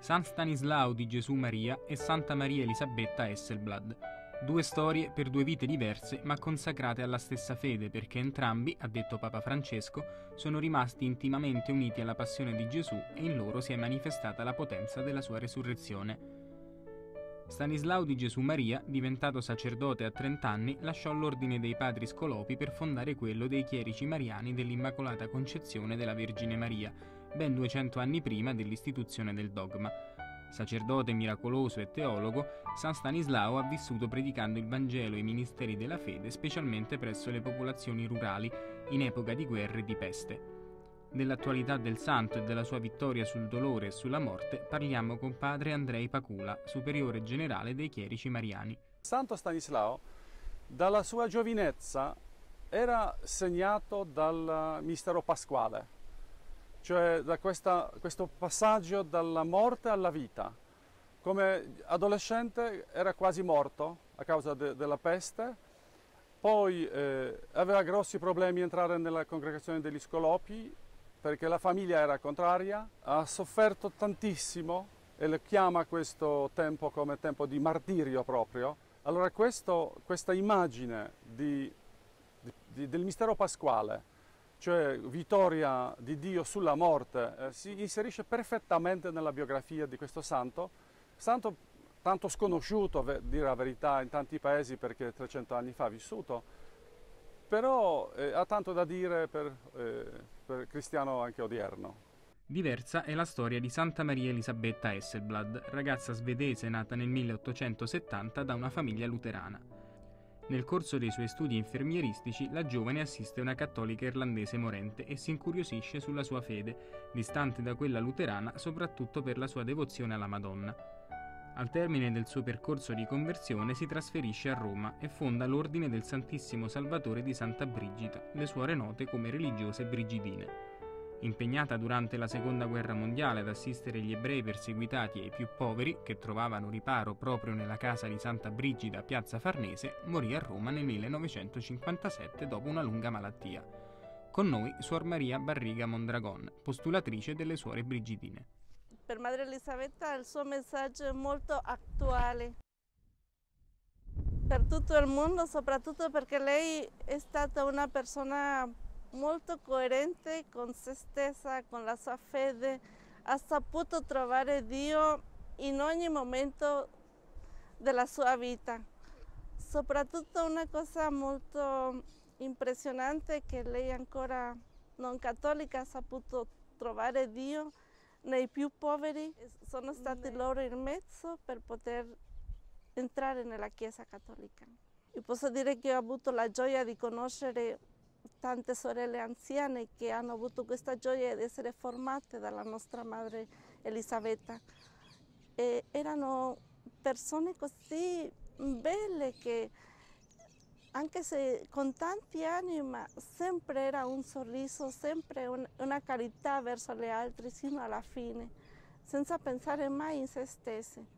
San Stanislao di Gesù Maria e Santa Maria Elisabetta Esselblad. Due storie per due vite diverse ma consacrate alla stessa fede perché entrambi, ha detto Papa Francesco, sono rimasti intimamente uniti alla passione di Gesù e in loro si è manifestata la potenza della sua resurrezione. Stanislao di Gesù Maria, diventato sacerdote a 30 anni, lasciò l'ordine dei padri scolopi per fondare quello dei chierici mariani dell'Immacolata Concezione della Vergine Maria, ben 200 anni prima dell'istituzione del dogma. Sacerdote miracoloso e teologo, San Stanislao ha vissuto predicando il Vangelo e i ministeri della fede specialmente presso le popolazioni rurali in epoca di guerre e di peste. Dell'attualità del santo e della sua vittoria sul dolore e sulla morte parliamo con padre Andrei Pacula, superiore generale dei chierici mariani. Santo Stanislao, dalla sua giovinezza, era segnato dal mistero pasquale cioè da questa, questo passaggio dalla morte alla vita. Come adolescente era quasi morto a causa de, della peste, poi eh, aveva grossi problemi a entrare nella congregazione degli Scolopi perché la famiglia era contraria, ha sofferto tantissimo e le chiama questo tempo come tempo di martirio proprio. Allora questo, questa immagine di, di, del mistero pasquale cioè vittoria di Dio sulla morte, eh, si inserisce perfettamente nella biografia di questo santo, santo tanto sconosciuto, a dire la verità, in tanti paesi perché 300 anni fa ha vissuto, però eh, ha tanto da dire per, eh, per cristiano anche odierno. Diversa è la storia di Santa Maria Elisabetta Esselblad, ragazza svedese nata nel 1870 da una famiglia luterana. Nel corso dei suoi studi infermieristici, la giovane assiste una cattolica irlandese morente e si incuriosisce sulla sua fede, distante da quella luterana soprattutto per la sua devozione alla Madonna. Al termine del suo percorso di conversione si trasferisce a Roma e fonda l'Ordine del Santissimo Salvatore di Santa Brigida, le suore note come religiose brigidine. Impegnata durante la Seconda Guerra Mondiale ad assistere gli ebrei perseguitati e i più poveri, che trovavano riparo proprio nella casa di Santa Brigida a Piazza Farnese, morì a Roma nel 1957 dopo una lunga malattia. Con noi Suor Maria Barriga Mondragon, postulatrice delle Suore Brigidine. Per Madre Elisabetta il suo messaggio è molto attuale per tutto il mondo, soprattutto perché lei è stata una persona molto coerente con se stessa, con la sua fede, ha saputo trovare Dio in ogni momento della sua vita. Soprattutto una cosa molto impressionante che lei ancora non cattolica ha saputo trovare Dio nei più poveri, sono stati loro il mezzo per poter entrare nella Chiesa cattolica. Io posso dire che ho avuto la gioia di conoscere tante sorelle anziane che hanno avuto questa gioia di essere formate dalla nostra madre Elisabetta. E erano persone così belle che anche se con tanti anni, ma sempre era un sorriso, sempre un, una carità verso le altre sino alla fine, senza pensare mai in se stesse.